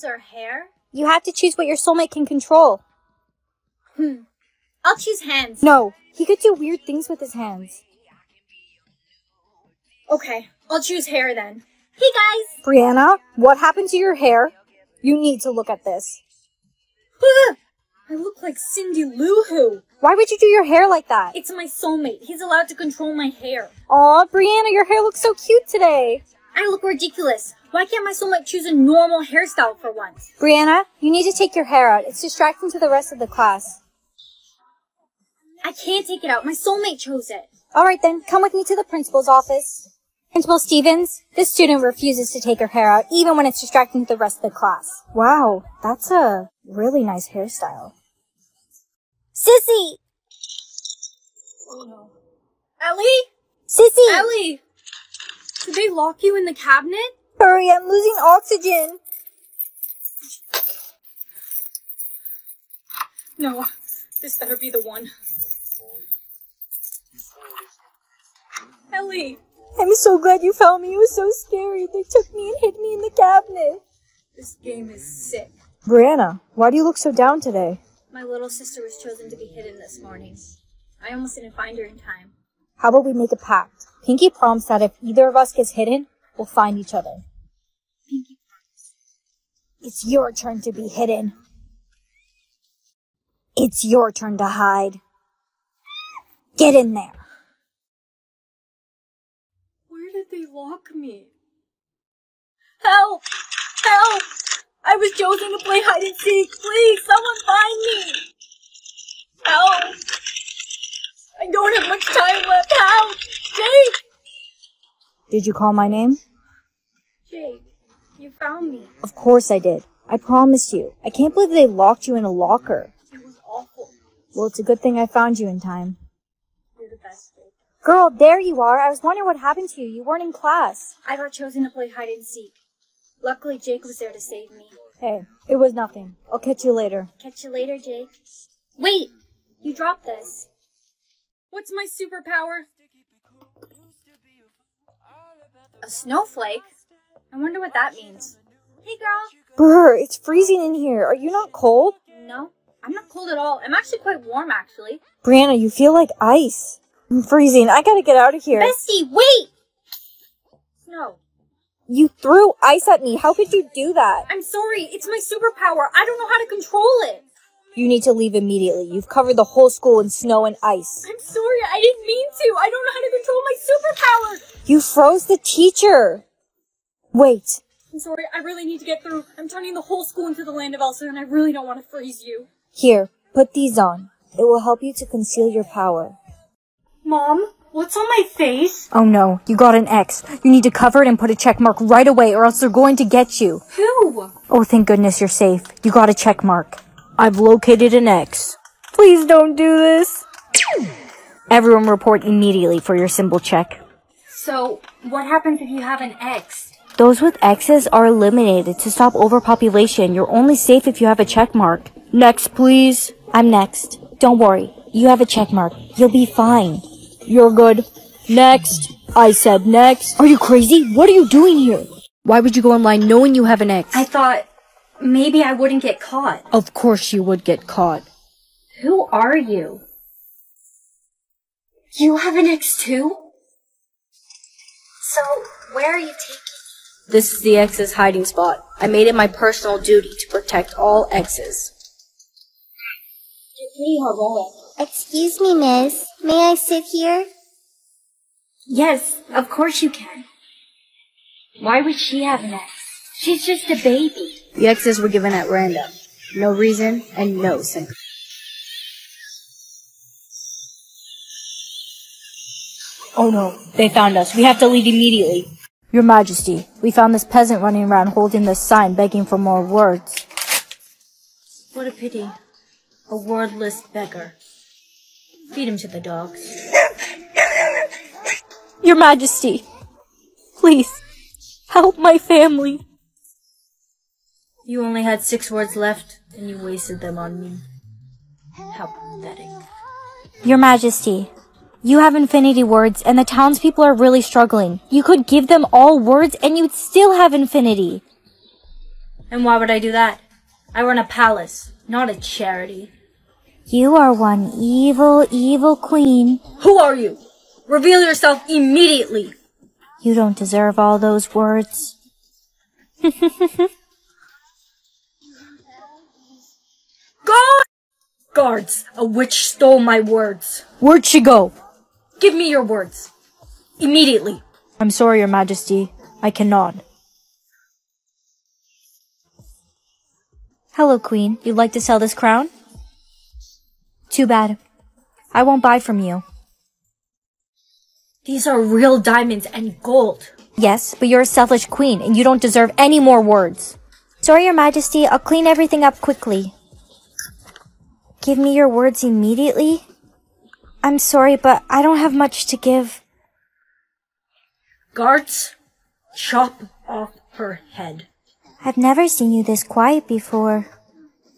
hands or hair? You have to choose what your soulmate can control. Hmm. I'll choose hands. No, he could do weird things with his hands. Okay, I'll choose hair then. Hey guys! Brianna, what happened to your hair? You need to look at this. I look like Cindy Lou Who. Why would you do your hair like that? It's my soulmate. He's allowed to control my hair. Aw, Brianna, your hair looks so cute today. I look ridiculous. Why can't my soulmate choose a normal hairstyle for once? Brianna, you need to take your hair out. It's distracting to the rest of the class. I can't take it out. My soulmate chose it. All right then, come with me to the principal's office. Principal Stevens, this student refuses to take her hair out even when it's distracting to the rest of the class. Wow, that's a really nice hairstyle. Sissy! Oh no. Ellie? Sissy! Ellie! Did they lock you in the cabinet? Hurry, I'm losing oxygen. No, this better be the one. Ellie! I'm so glad you found me. It was so scary. They took me and hid me in the cabinet. This game is sick. Brianna, why do you look so down today? My little sister was chosen to be hidden this morning. I almost didn't find her in time. How about we make a pact? Pinky promised that if either of us gets hidden, we'll find each other. Pinky promise. It's your turn to be hidden. It's your turn to hide. Get in there. Where did they lock me? Help! Help! I was chosen to play hide and seek. Please, someone find me! Help! I don't have much time left. Help! Jake! Did you call my name? Jake, you found me. Of course I did. I promised you. I can't believe they locked you in a locker. It was awful. Well, it's a good thing I found you in time. You're the best, Jake. Girl, there you are. I was wondering what happened to you. You weren't in class. I got chosen to play hide and seek. Luckily, Jake was there to save me. Hey, it was nothing. I'll catch you later. Catch you later, Jake. Wait! You dropped this. What's my superpower? A snowflake? I wonder what that means. Hey, girl. Brr, it's freezing in here. Are you not cold? No, I'm not cold at all. I'm actually quite warm, actually. Brianna, you feel like ice. I'm freezing. I gotta get out of here. Bessie, wait! No, You threw ice at me. How could you do that? I'm sorry. It's my superpower. I don't know how to control it. You need to leave immediately. You've covered the whole school in snow and ice. I'm sorry. I didn't mean to. I don't know how to control my superpower. You froze the teacher. Wait. I'm sorry. I really need to get through. I'm turning the whole school into the land of Elsa, and I really don't want to freeze you. Here, put these on. It will help you to conceal your power. Mom, what's on my face? Oh no, you got an X. You need to cover it and put a check mark right away or else they're going to get you. Who? Oh, thank goodness you're safe. You got a check mark. I've located an X. Please don't do this. Everyone report immediately for your symbol check. So, what happens if you have an X? Those with X's are eliminated to stop overpopulation. You're only safe if you have a check mark. Next, please. I'm next. Don't worry. You have a check mark. You'll be fine. You're good. Next. I said next. Are you crazy? What are you doing here? Why would you go online knowing you have an X? I thought maybe I wouldn't get caught. Of course you would get caught. Who are you? You have an X too? So, where are you taking? me? This is the X's hiding spot. I made it my personal duty to protect all X's. You're pretty heroic. Excuse me, miss. May I sit here? Yes, of course you can. Why would she have an X? She's just a baby. The X's were given at random. No reason and no sympathy. Oh no, they found us. We have to leave immediately. Your Majesty, we found this peasant running around holding this sign begging for more words. What a pity. A wordless beggar. Feed him to the dogs. Your Majesty, please, help my family. You only had six words left, and you wasted them on me. How pathetic. Your Majesty, you have infinity words and the townspeople are really struggling. You could give them all words and you'd still have infinity. And why would I do that? I run a palace, not a charity. You are one evil, evil queen. Who are you? Reveal yourself immediately. You don't deserve all those words. Guard! Guards, a witch stole my words. Where'd she go? Give me your words. Immediately. I'm sorry, Your Majesty. I cannot. Hello, Queen. You'd like to sell this crown? Too bad. I won't buy from you. These are real diamonds and gold. Yes, but you're a selfish queen and you don't deserve any more words. Sorry, Your Majesty. I'll clean everything up quickly. Give me your words immediately? I'm sorry, but I don't have much to give. Guards, chop off her head. I've never seen you this quiet before.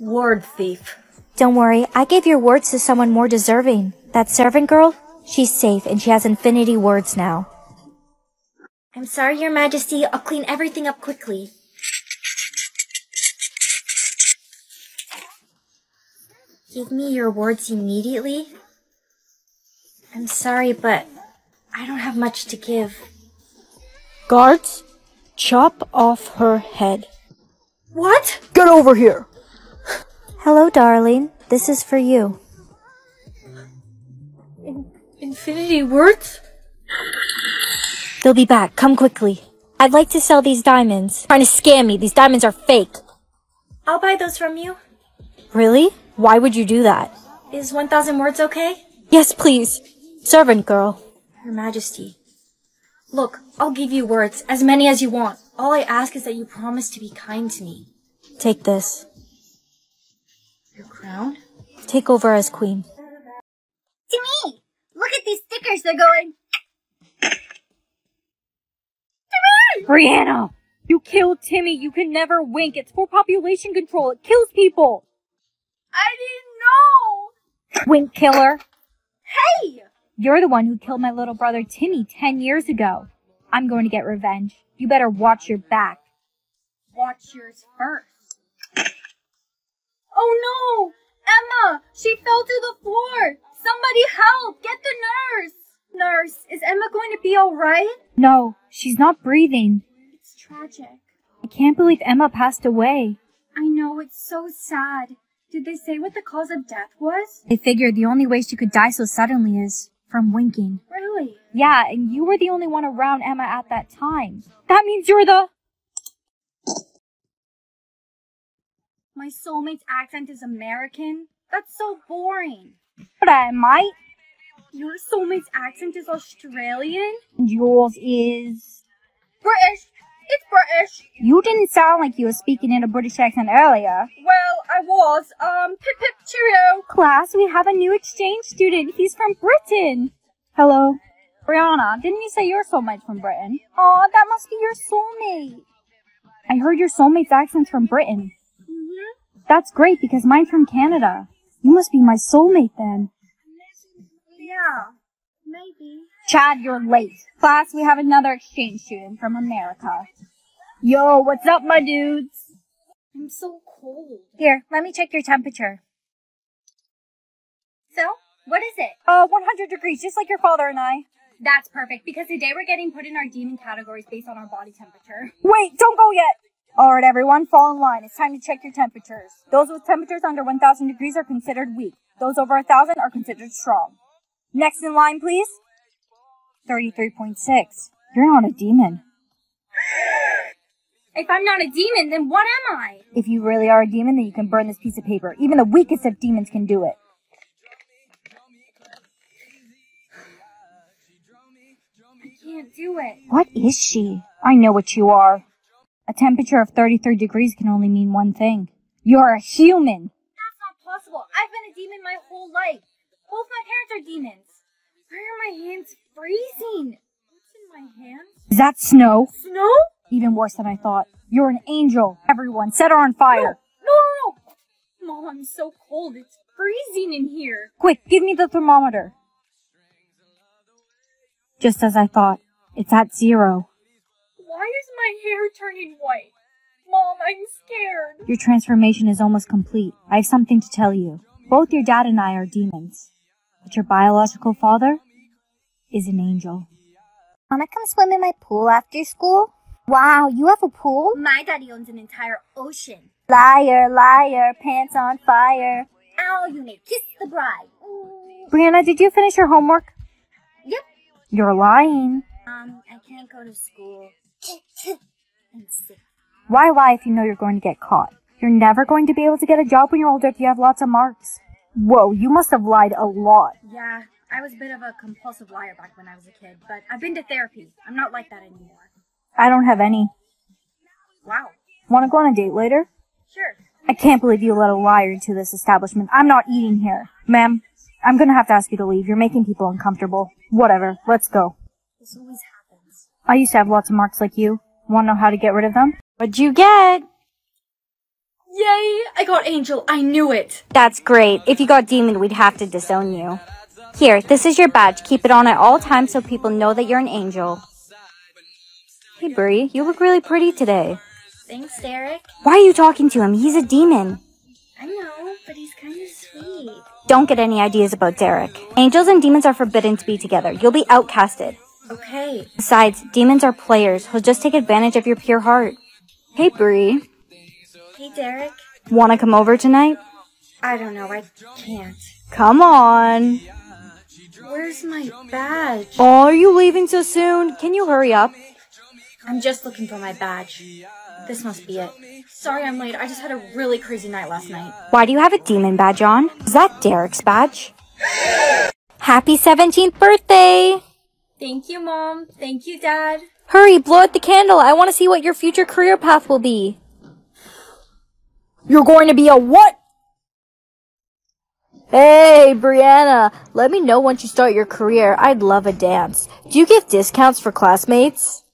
Word thief. Don't worry, I gave your words to someone more deserving. That servant girl? She's safe and she has infinity words now. I'm sorry, Your Majesty. I'll clean everything up quickly. Give me your words immediately? I'm sorry, but I don't have much to give. Guards, chop off her head. What? Get over here! Hello, darling. This is for you. Infinity words? They'll be back. Come quickly. I'd like to sell these diamonds. Trying to scam me. These diamonds are fake. I'll buy those from you. Really? Why would you do that? Is 1,000 words okay? Yes, please. Servant girl. Your Majesty. Look, I'll give you words, as many as you want. All I ask is that you promise to be kind to me. Take this. Your crown? Take over as queen. To me! Look at these stickers, they're going. Brianna! You killed Timmy. You can never wink. It's for population control. It kills people. I didn't know! Wink killer. Hey! You're the one who killed my little brother Timmy 10 years ago. I'm going to get revenge. You better watch your back. Watch yours first. Oh no! Emma! She fell to the floor! Somebody help! Get the nurse! Nurse, is Emma going to be alright? No, she's not breathing. It's tragic. I can't believe Emma passed away. I know, it's so sad. Did they say what the cause of death was? They figured the only way she could die so suddenly is from winking. Really? Yeah, and you were the only one around Emma at that time. That means you're the. My soulmate's accent is American? That's so boring. But I might. Your soulmate's accent is Australian? And yours is. British! It's British! You didn't sound like you were speaking in a British accent earlier. Well, I was. Um, pip pip cheerio! Class, we have a new exchange student. He's from Britain. Hello. Brianna, didn't you say your soulmate's from Britain? Aw, that must be your soulmate. I heard your soulmate's accent's from Britain. Mm-hmm. That's great because mine's from Canada. You must be my soulmate then. Yeah, maybe. Chad, you're late. Class, we have another exchange student from America. Yo, what's up, my dudes? I'm so cold. Here, let me check your temperature. So, what is it? Uh, 100 degrees, just like your father and I. That's perfect, because today we're getting put in our demon categories based on our body temperature. Wait, don't go yet! Alright, everyone, fall in line. It's time to check your temperatures. Those with temperatures under 1000 degrees are considered weak. Those over 1000 are considered strong. Next in line, please. 33.6. You're not a demon. If I'm not a demon, then what am I? If you really are a demon, then you can burn this piece of paper. Even the weakest of demons can do it. I can't do it. What is she? I know what you are. A temperature of 33 degrees can only mean one thing. You're a human. That's not possible. I've been a demon my whole life. Both my parents are demons. Why are my hands freezing? What's in my hands? Is that snow? Snow? Even worse than I thought. You're an angel. Everyone, set her on fire. No, no, no! Mom, I'm so cold. It's freezing in here. Quick, give me the thermometer. Just as I thought. It's at zero. Why is my hair turning white? Mom, I'm scared. Your transformation is almost complete. I have something to tell you. Both your dad and I are demons. But your biological father is an angel. Wanna come swim in my pool after school? Wow, you have a pool? My daddy owns an entire ocean. Liar, liar, pants on fire. Ow, you may kiss the bride. Ooh. Brianna, did you finish your homework? Yep. You're lying. Um, I can't go to school. I'm sick. Why lie if you know you're going to get caught? You're never going to be able to get a job when you're older if you have lots of marks. Whoa, you must have lied a lot. Yeah, I was a bit of a compulsive liar back when I was a kid, but I've been to therapy. I'm not like that anymore. I don't have any. Wow. Want to go on a date later? Sure. I can't believe you let a liar into this establishment. I'm not eating here. Ma'am, I'm gonna have to ask you to leave. You're making people uncomfortable. Whatever, let's go. This always happens. I used to have lots of marks like you. Wanna know how to get rid of them? What'd you get? Yay! I got Angel. I knew it. That's great. If you got demon, we'd have to disown you. Here, this is your badge. Keep it on at all times so people know that you're an angel. Hey, Brie, you look really pretty today. Thanks, Derek. Why are you talking to him? He's a demon. I know, but he's kind of sweet. Don't get any ideas about Derek. Angels and demons are forbidden to be together. You'll be outcasted. Okay. Besides, demons are players who'll just take advantage of your pure heart. Hey, Brie. Hey, Derek. Wanna come over tonight? I don't know. I can't. Come on. Where's my badge? Oh, are you leaving so soon? Can you hurry up? I'm just looking for my badge. This must be it. Sorry I'm late. I just had a really crazy night last night. Why do you have a demon badge on? Is that Derek's badge? Happy 17th birthday! Thank you, Mom. Thank you, Dad. Hurry, blow out the candle. I want to see what your future career path will be. You're going to be a what? Hey, Brianna, let me know once you start your career. I'd love a dance. Do you give discounts for classmates?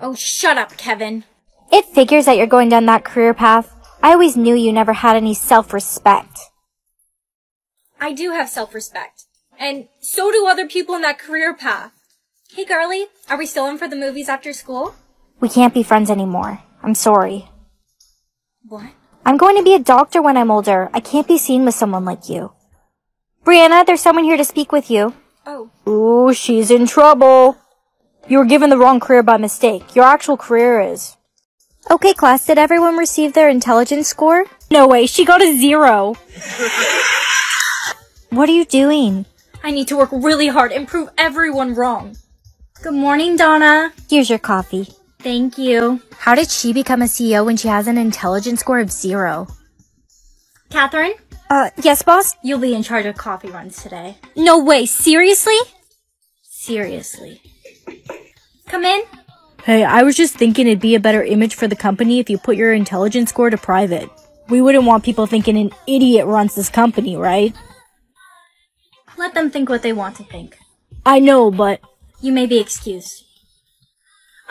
Oh, shut up, Kevin. It figures that you're going down that career path. I always knew you never had any self-respect. I do have self-respect. And so do other people in that career path. Hey, Garly, are we still in for the movies after school? We can't be friends anymore. I'm sorry. What? I'm going to be a doctor when I'm older. I can't be seen with someone like you. Brianna, there's someone here to speak with you. Oh, Ooh, she's in trouble. You were given the wrong career by mistake. Your actual career is. Okay, class, did everyone receive their intelligence score? No way, she got a zero. what are you doing? I need to work really hard and prove everyone wrong. Good morning, Donna. Here's your coffee. Thank you. How did she become a CEO when she has an intelligence score of zero? Catherine, Uh, yes, boss? you'll be in charge of coffee runs today. No way, seriously? Seriously. Come in. Hey, I was just thinking it'd be a better image for the company if you put your intelligence score to private. We wouldn't want people thinking an idiot runs this company, right? Let them think what they want to think. I know, but You may be excused.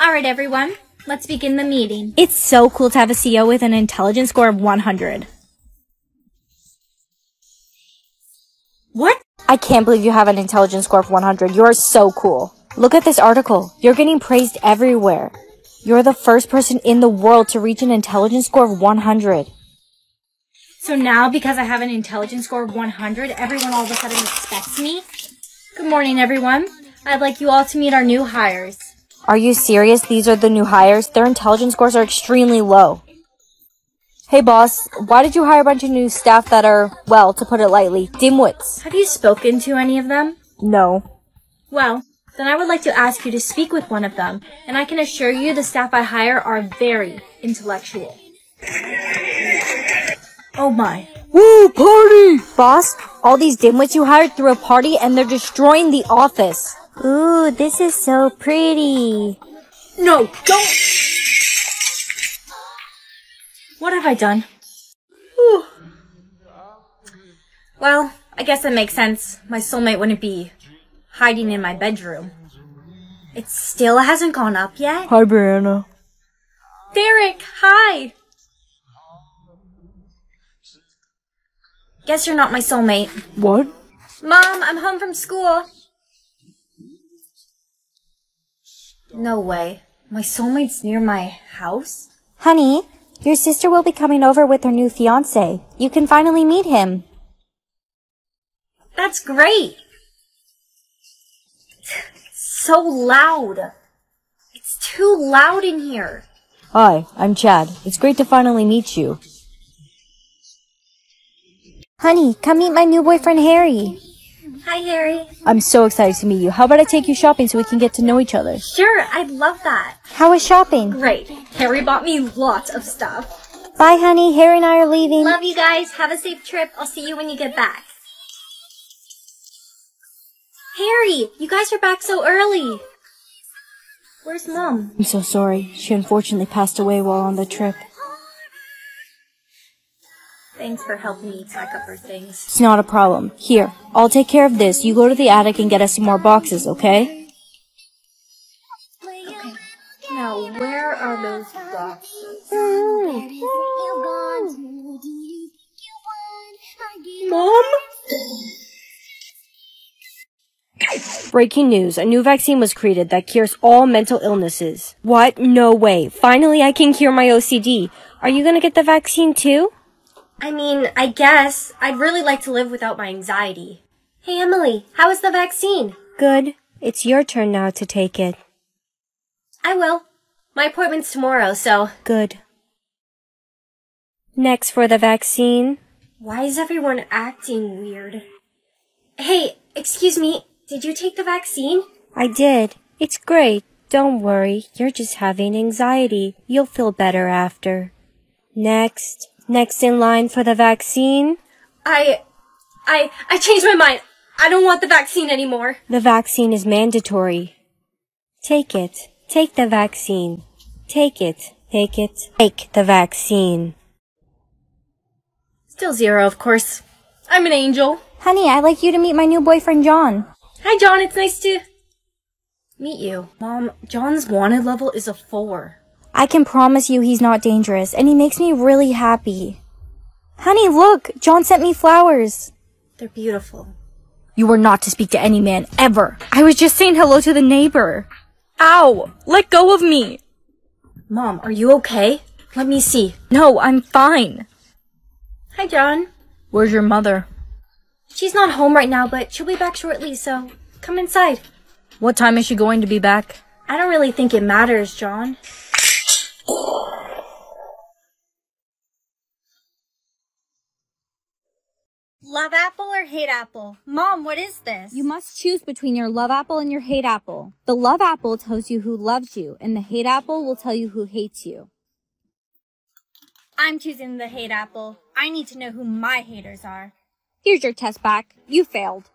All right, everyone. Let's begin the meeting. it's so cool to have a CEO with an intelligence score of 100. What? I can't believe you have an intelligence score of 100. You are so cool. Look at this article. You're getting praised everywhere. You're the first person in the world to reach an intelligence score of 100. So now, because I have an intelligence score of 100, everyone all of a sudden respects me? Good morning, everyone. I'd like you all to meet our new hires. Are you serious? These are the new hires? Their intelligence scores are extremely low. Hey boss, why did you hire a bunch of new staff that are, well, to put it lightly, dimwits? Have you spoken to any of them? No. Well, then I would like to ask you to speak with one of them, and I can assure you the staff I hire are very intellectual. Oh my. Woo, party! Boss, all these dimwits you hired threw a party and they're destroying the office. Ooh, this is so pretty. No, don't! What have I done? Whew. Well, I guess that makes sense. My soulmate wouldn't be hiding in my bedroom. It still hasn't gone up yet? Hi, Brianna. Derek, hi! Guess you're not my soulmate. What? Mom, I'm home from school. No way. My soulmate's near my house? Honey, your sister will be coming over with her new fiance. You can finally meet him. That's great. So loud. It's too loud in here. Hi, I'm Chad. It's great to finally meet you. Honey, come meet my new boyfriend Harry. Hi, Harry. I'm so excited to meet you. How about I take you shopping so we can get to know each other? Sure, I'd love that. How was shopping? Great. Harry bought me lots of stuff. Bye, honey. Harry and I are leaving. Love you guys. Have a safe trip. I'll see you when you get back. Harry, you guys are back so early. Where's mom? I'm so sorry. She unfortunately passed away while on the trip. Thanks for helping me pack up her things. It's not a problem. Here, I'll take care of this. You go to the attic and get us some more boxes, okay? Now, where are those boxes? Mom? Breaking news. A new vaccine was created that cures all mental illnesses. What? No way. Finally, I can cure my OCD. Are you gonna get the vaccine too? I mean, I guess. I'd really like to live without my anxiety. Hey, Emily, how is the vaccine? Good. It's your turn now to take it. I will. My appointment's tomorrow, so. Good. Next for the vaccine. Why is everyone acting weird? Hey, excuse me, did you take the vaccine? I did. It's great. Don't worry. You're just having anxiety. You'll feel better after. Next. Next in line for the vaccine. I. I. I changed my mind. I don't want the vaccine anymore. The vaccine is mandatory. Take it. Take the vaccine. Take it. Take it. Take the vaccine. Still zero, of course. I'm an angel. Honey, I'd like you to meet my new boyfriend, John. Hi, John. It's nice to meet you. Mom, John's wanted level is a four. I can promise you he's not dangerous, and he makes me really happy. Honey, look! John sent me flowers. They're beautiful. You are not to speak to any man, ever. I was just saying hello to the neighbor. Ow! Let go of me! Mom, are you okay? Let me see. No, I'm fine. Hi, John. Where's your mother? She's not home right now, but she'll be back shortly, so come inside. What time is she going to be back? I don't really think it matters, John. Love apple or hate apple? Mom, what is this? You must choose between your love apple and your hate apple. The love apple tells you who loves you, and the hate apple will tell you who hates you. I'm choosing the hate apple. I need to know who my haters are. Here's your test back. You failed.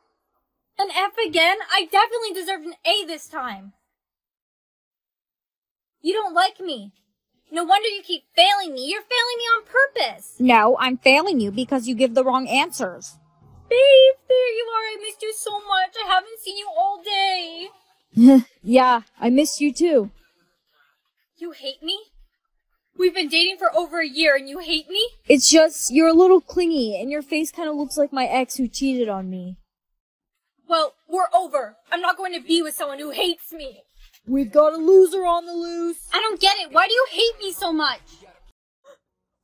An F again? I definitely deserved an A this time. You don't like me. No wonder you keep failing me. You're failing me on purpose. No, I'm failing you because you give the wrong answers. Babe, there you are. I missed you so much. I haven't seen you all day. yeah, I missed you too. You hate me? We've been dating for over a year and you hate me? It's just, you're a little clingy and your face kind of looks like my ex who cheated on me. Well, we're over. I'm not going to be with someone who hates me. We've got a loser on the loose. I don't get it. Why do you hate me so much?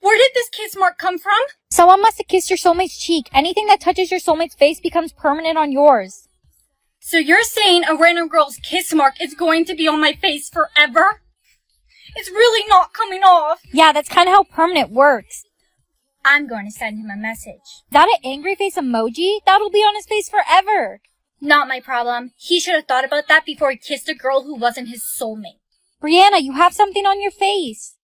Where did this kiss mark come from? Someone must have kissed your soulmate's cheek. Anything that touches your soulmate's face becomes permanent on yours. So you're saying a random girl's kiss mark is going to be on my face forever? It's really not coming off. Yeah, that's kind of how permanent works. I'm going to send him a message. Is that an angry face emoji? That'll be on his face forever. Not my problem. He should have thought about that before he kissed a girl who wasn't his soulmate. Brianna, you have something on your face.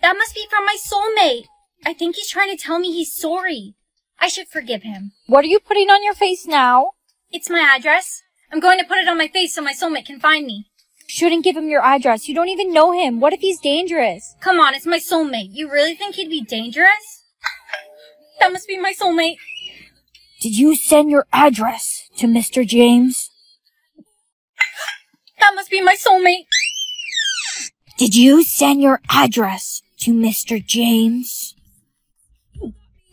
That must be from my soulmate. I think he's trying to tell me he's sorry. I should forgive him. What are you putting on your face now? It's my address. I'm going to put it on my face so my soulmate can find me. Shouldn't give him your address. You don't even know him. What if he's dangerous? Come on, it's my soulmate. You really think he'd be dangerous? That must be my soulmate. Did you send your address to Mr. James? That must be my soulmate. Did you send your address to Mr. James?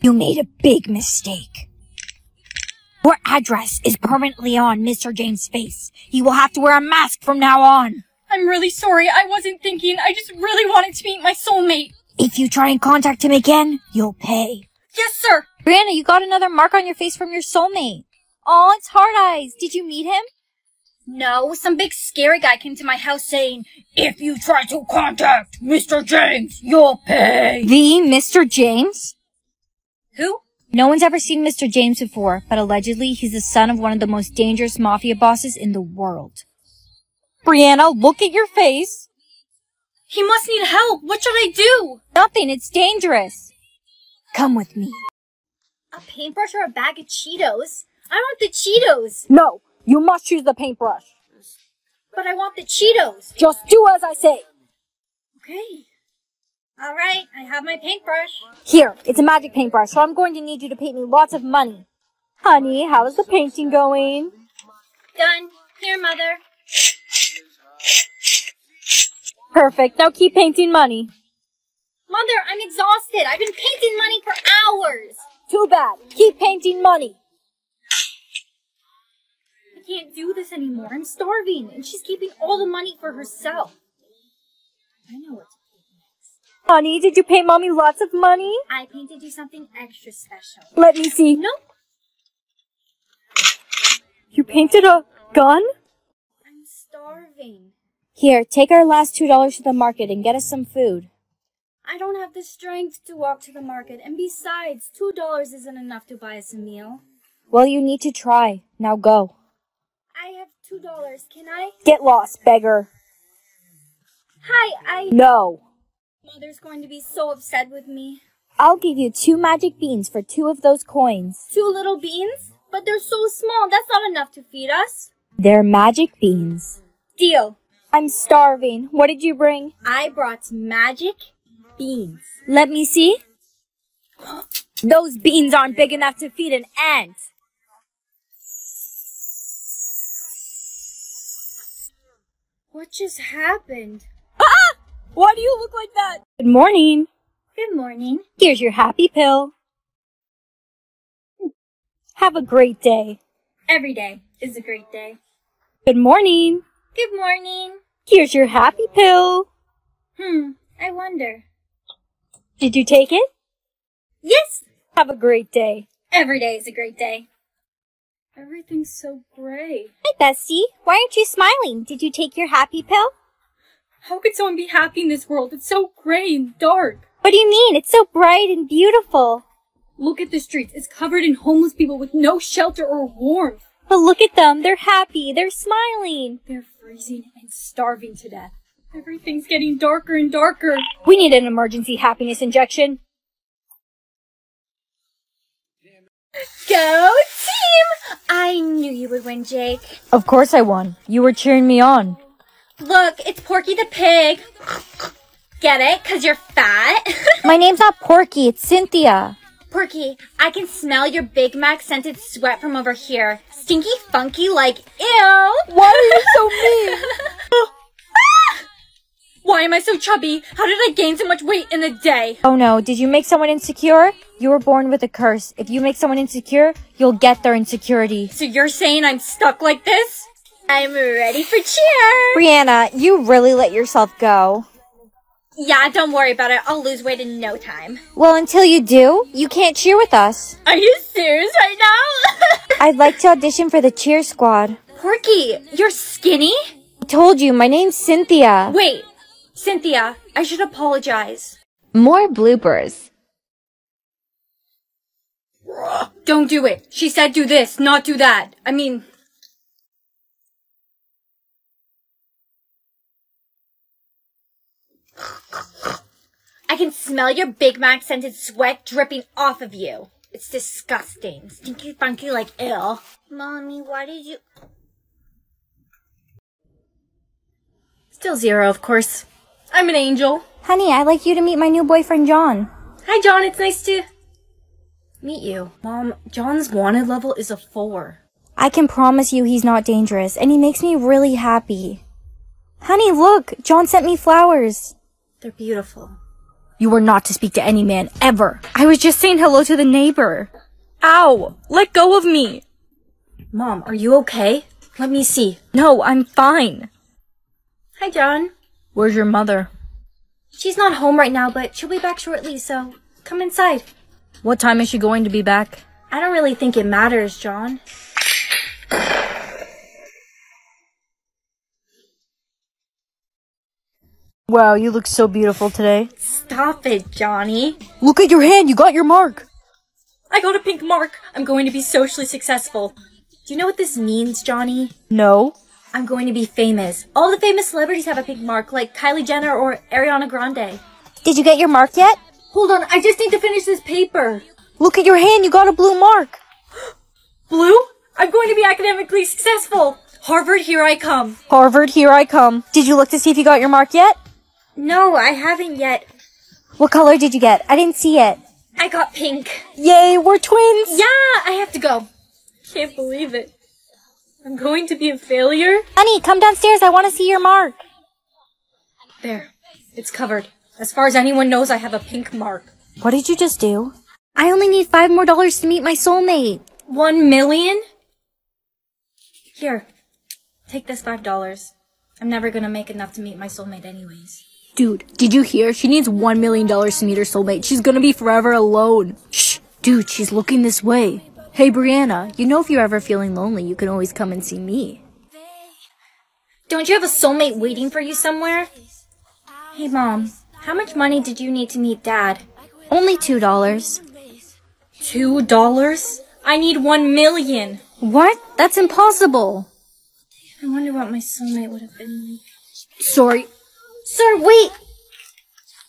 You made a big mistake. Your address is permanently on Mr. James' face. He will have to wear a mask from now on. I'm really sorry. I wasn't thinking. I just really wanted to meet my soulmate. If you try and contact him again, you'll pay. Yes, sir. Brianna, you got another mark on your face from your soulmate. Oh, it's Hard Eyes. Did you meet him? No, some big scary guy came to my house saying, If you try to contact Mr. James, you'll pay. The Mr. James? Who? No one's ever seen Mr. James before, but allegedly he's the son of one of the most dangerous mafia bosses in the world. Brianna, look at your face. He must need help. What should I do? Nothing, it's dangerous. Come with me. A paintbrush or a bag of Cheetos? I want the Cheetos, No, you must choose the paintbrush. but I want the Cheetos. Just do as I say. Okay. All right, I have my paintbrush. Here, it's a magic paintbrush, so I'm going to need you to paint me lots of money. Honey, how is the painting going? Done. Here, Mother. Perfect, now keep painting money. Mother, I'm exhausted. I've been painting money for hours. Too bad. Keep painting money. I can't do this anymore. I'm starving, and she's keeping all the money for herself. I know what to do. Honey, did you pay mommy lots of money? I painted you something extra special. Let me see. Nope. You painted a gun? I'm starving. Here, take our last two dollars to the market and get us some food. I don't have the strength to walk to the market, and besides, two dollars isn't enough to buy us a meal. Well, you need to try. Now go. I have two dollars. Can I? Get lost, beggar. Hi, I. No. Mother's going to be so upset with me. I'll give you two magic beans for two of those coins. Two little beans? But they're so small, that's not enough to feed us. They're magic beans. Deal. I'm starving. What did you bring? I brought magic beans. Let me see. Those beans aren't big enough to feed an ant. What just happened? Ah! Why do you look like that? Good morning. Good morning. Here's your happy pill. Have a great day. Every day is a great day. Good morning. Good morning. Here's your happy pill. Hmm, I wonder. Did you take it? Yes! Have a great day. Every day is a great day. Everything's so gray. Hi, Bestie. Why aren't you smiling? Did you take your happy pill? How could someone be happy in this world? It's so gray and dark. What do you mean? It's so bright and beautiful. Look at the streets. It's covered in homeless people with no shelter or warmth. But look at them. They're happy. They're smiling. They're freezing and starving to death. Everything's getting darker and darker. We need an emergency happiness injection. Go team! I knew you would win, Jake. Of course I won. You were cheering me on. Look, it's Porky the pig. Get it? Cause you're fat? My name's not Porky, it's Cynthia. Porky, I can smell your Big Mac scented sweat from over here. Stinky funky like ew. Why are you so mean? Why am I so chubby? How did I gain so much weight in a day? Oh no, did you make someone insecure? You were born with a curse. If you make someone insecure, you'll get their insecurity. So you're saying I'm stuck like this? I'm ready for cheer. Brianna, you really let yourself go. Yeah, don't worry about it. I'll lose weight in no time. Well, until you do, you can't cheer with us. Are you serious right now? I'd like to audition for the cheer squad. Porky, you're skinny? I told you, my name's Cynthia. Wait, Cynthia, I should apologize. More bloopers. Don't do it. She said do this, not do that. I mean, I can smell your Big Mac scented sweat dripping off of you. It's disgusting. Stinky funky like ill. Mommy, why did you. Still zero, of course. I'm an angel. Honey, I'd like you to meet my new boyfriend, John. Hi, John. It's nice to meet you. Mom, John's wanted level is a four. I can promise you he's not dangerous, and he makes me really happy. Honey, look! John sent me flowers. They're beautiful. You are not to speak to any man, ever. I was just saying hello to the neighbor. Ow! Let go of me! Mom, are you okay? Let me see. No, I'm fine. Hi, John. Where's your mother? She's not home right now, but she'll be back shortly, so come inside. What time is she going to be back? I don't really think it matters, John. Wow, you look so beautiful today. Stop it, Johnny. Look at your hand, you got your mark. I got a pink mark. I'm going to be socially successful. Do you know what this means, Johnny? No. I'm going to be famous. All the famous celebrities have a pink mark, like Kylie Jenner or Ariana Grande. Did you get your mark yet? Hold on, I just need to finish this paper. Look at your hand, you got a blue mark. Blue? I'm going to be academically successful. Harvard, here I come. Harvard, here I come. Did you look to see if you got your mark yet? No, I haven't yet. What color did you get? I didn't see it. I got pink. Yay, we're twins. Yeah, I have to go. Can't believe it. I'm going to be a failure? Honey, come downstairs. I want to see your mark. There. It's covered. As far as anyone knows, I have a pink mark. What did you just do? I only need five more dollars to meet my soulmate. One million? Here. Take this five dollars. I'm never gonna make enough to meet my soulmate anyways. Dude, did you hear? She needs one million dollars to meet her soulmate. She's gonna be forever alone. Shh, dude, she's looking this way. Hey, Brianna, you know if you're ever feeling lonely, you can always come and see me. Don't you have a soulmate waiting for you somewhere? Hey, Mom. How much money did you need to meet Dad? Only two dollars. Two dollars? I need one million. What? That's impossible. I wonder what my soulmate would have been like. Sorry. Sir, wait!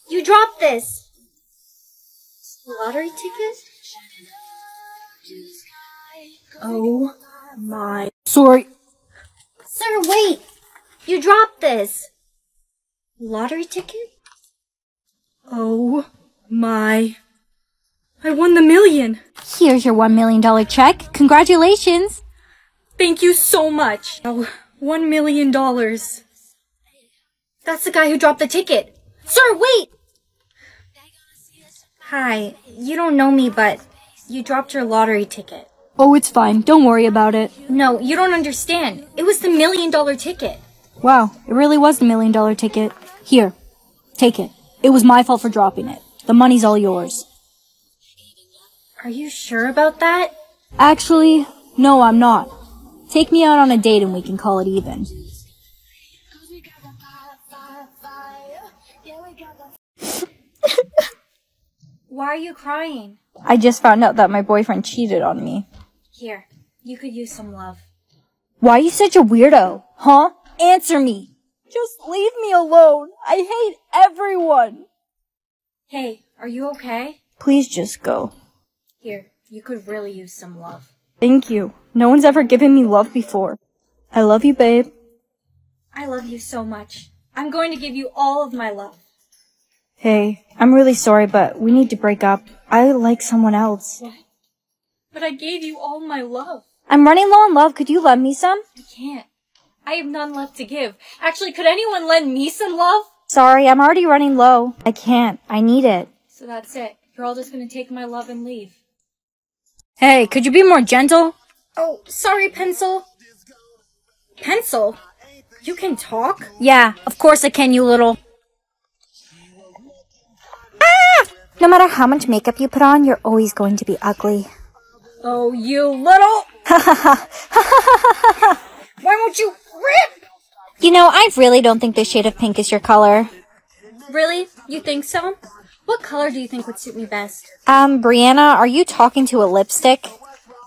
You dropped this. Lottery ticket? Oh my. Sorry. Sir, wait! You dropped this. Lottery ticket? Oh my. I won the million. Here's your one million dollar check. Congratulations. Thank you so much. Oh, one million dollars. That's the guy who dropped the ticket. Sir, wait! Hi, you don't know me, but you dropped your lottery ticket. Oh, it's fine. Don't worry about it. No, you don't understand. It was the million dollar ticket. Wow, it really was the million dollar ticket. Here, take it. It was my fault for dropping it. The money's all yours. Are you sure about that? Actually, no, I'm not. Take me out on a date and we can call it even. Why are you crying? I just found out that my boyfriend cheated on me. Here, you could use some love. Why are you such a weirdo? Huh? Answer me. Just leave me alone. I hate everyone. Hey, are you okay? Please just go. Here, you could really use some love. Thank you. No one's ever given me love before. I love you, babe. I love you so much. I'm going to give you all of my love. Hey, I'm really sorry, but we need to break up. I like someone else. But I gave you all my love. I'm running low on love. Could you lend me some? I can't. I have none left to give. Actually, could anyone lend me some love? Sorry, I'm already running low. I can't. I need it. So that's it. You're all just gonna take my love and leave. Hey, could you be more gentle? Oh, sorry, Pencil. Pencil? You can talk? Yeah, of course I can, you little. Ah! No matter how much makeup you put on, you're always going to be ugly. Oh, you little. Ha ha ha ha ha ha ha! Why won't you rip? You know, I really don't think this shade of pink is your color. Really? You think so? What color do you think would suit me best? Um, Brianna, are you talking to a lipstick?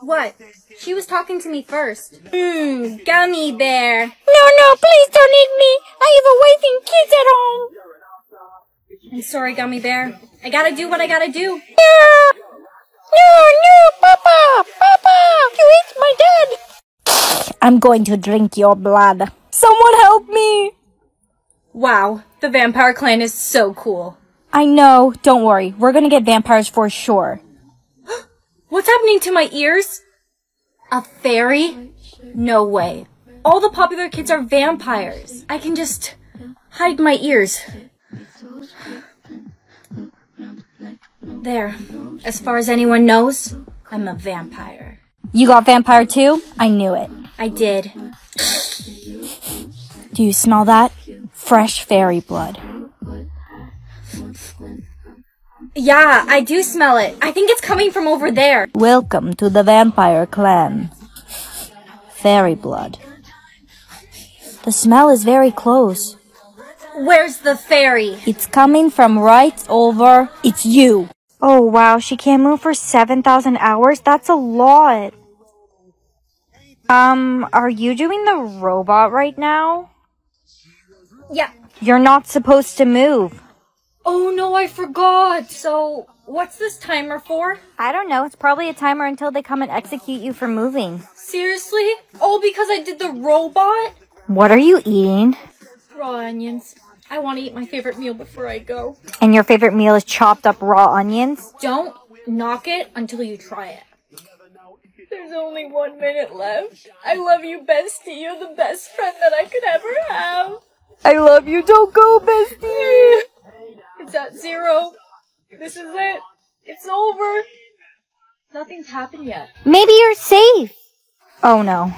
What? She was talking to me first. Mmm, gummy bear. No, no, please don't eat me. I have a wife and kids at home. I'm sorry, gummy bear. I gotta do what I gotta do. No, no, no, Papa, Papa, you ate my dad. I'm going to drink your blood. Someone help me. Wow, the vampire clan is so cool. I know. Don't worry. We're gonna get vampires for sure. What's happening to my ears? A fairy? No way. All the popular kids are vampires. I can just hide my ears. There. As far as anyone knows, I'm a vampire. You got vampire too? I knew it. I did. Do you smell that? Fresh fairy blood. Yeah, I do smell it. I think it's coming from over there. Welcome to the vampire clan. Fairy blood. The smell is very close. Where's the fairy? It's coming from right over. It's you. Oh wow, she can't move for 7,000 hours? That's a lot. Um, are you doing the robot right now? Yeah. You're not supposed to move. Oh no, I forgot. So, what's this timer for? I don't know. It's probably a timer until they come and execute you for moving. Seriously? All because I did the robot? What are you eating? Raw onions. I want to eat my favorite meal before I go. And your favorite meal is chopped up raw onions? Don't knock it until you try it. There's only one minute left. I love you, bestie. You're the best friend that I could ever have. I love you. Don't go, bestie. It's at zero. This is it. It's over. Nothing's happened yet. Maybe you're safe. Oh no.